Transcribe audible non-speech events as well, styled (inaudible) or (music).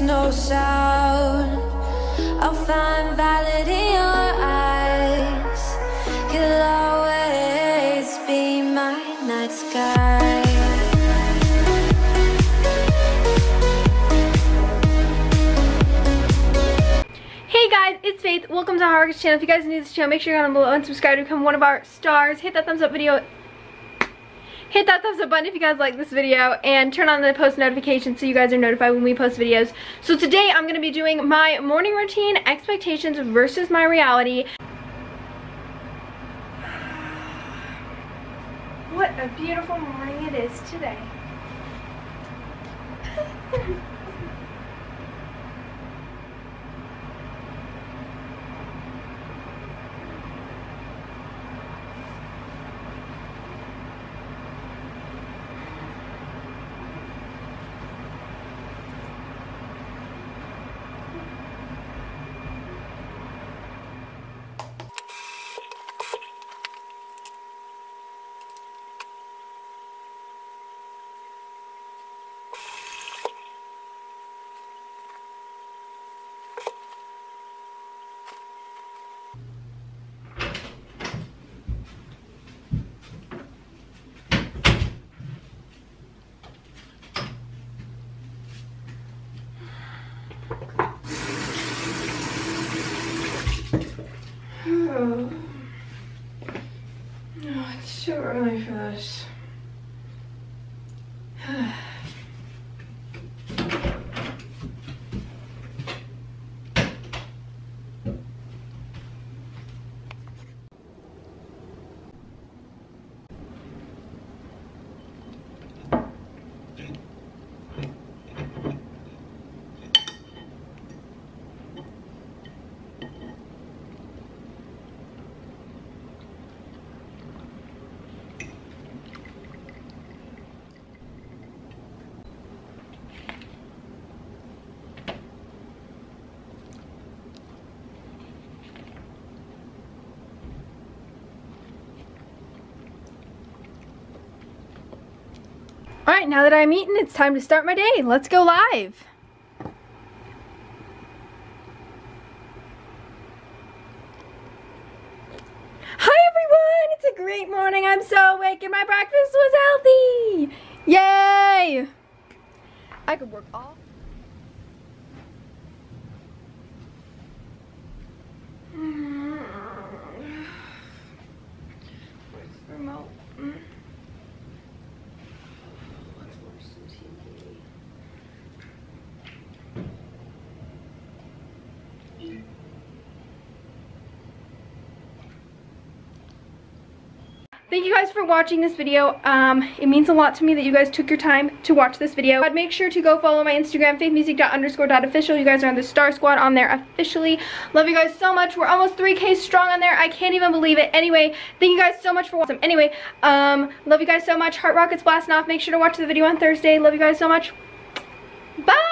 no sound. I'll find valid in your eyes. You'll always be my night sky. Hey guys, it's Faith. Welcome to Hot channel. If you guys are new to this channel, make sure you're down below and subscribe to become one of our stars. Hit that thumbs up video. Hit that thumbs up button if you guys like this video and turn on the post notifications so you guys are notified when we post videos. So today I'm going to be doing my morning routine, expectations versus my reality. (sighs) What a beautiful morning it is today. (laughs) Oh. oh, it's too early for this. All right, now that I'm eaten, it's time to start my day. Let's go live. Hi everyone, it's a great morning. I'm so awake and my breakfast was healthy. Yay! I could work all Thank you guys for watching this video. Um, it means a lot to me that you guys took your time to watch this video. But make sure to go follow my Instagram, faithmusic.underscore.official. You guys are on the Star Squad on there officially. Love you guys so much. We're almost 3K strong on there. I can't even believe it. Anyway, thank you guys so much for watching. Anyway, um, love you guys so much. Heart Rockets blasting off. Make sure to watch the video on Thursday. Love you guys so much. Bye!